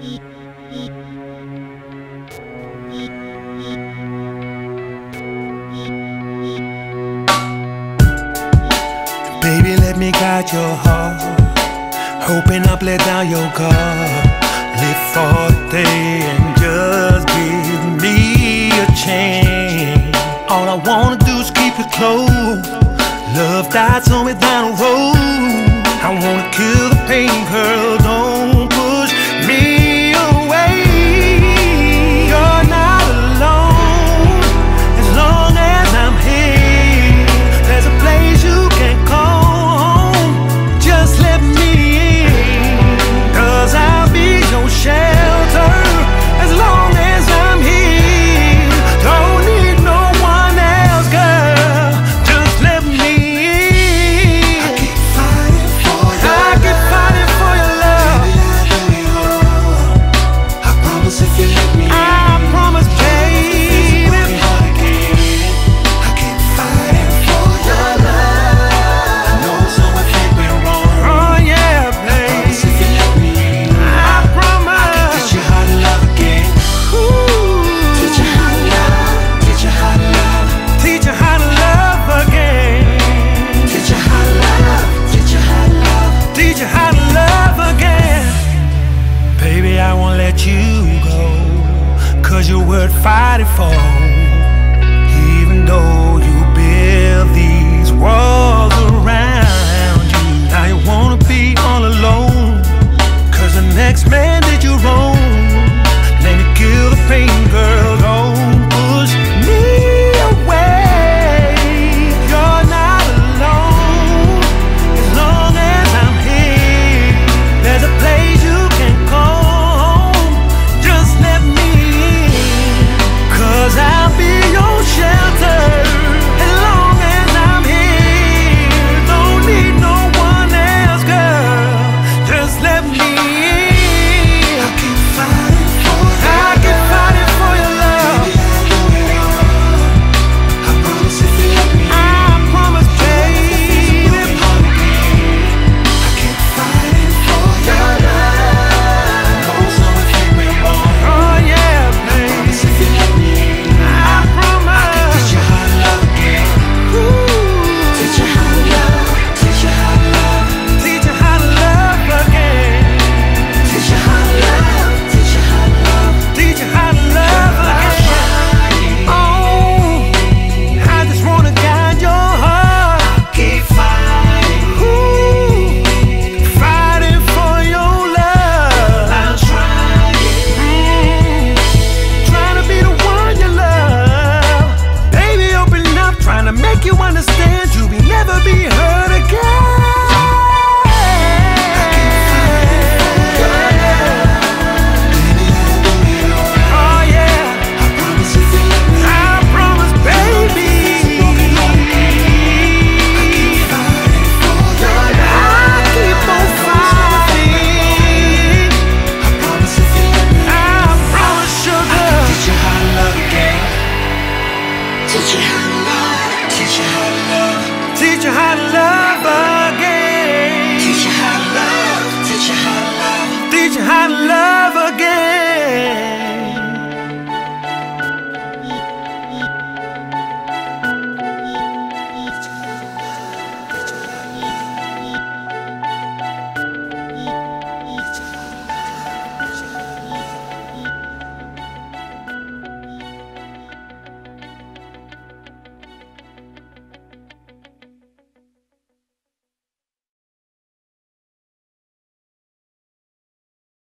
Baby, let me guide your heart. Open up, let down your guard. Live for the day and just give me a chance. All I wanna do is keep you close. Love dies on me down the road. I wanna kill the pain, girl. Don't you go Cause you're worth fighting for. Even though you build these walls Teach you how to love. Teach you how to love. Teach you how to love again.